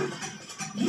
Wicked!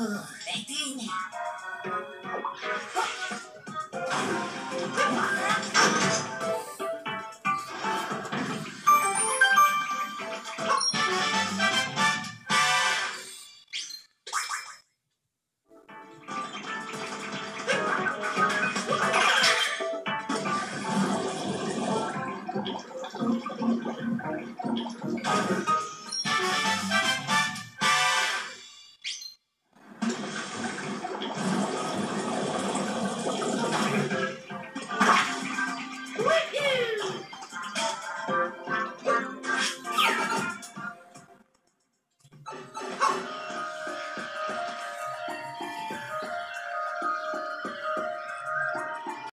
Ugh.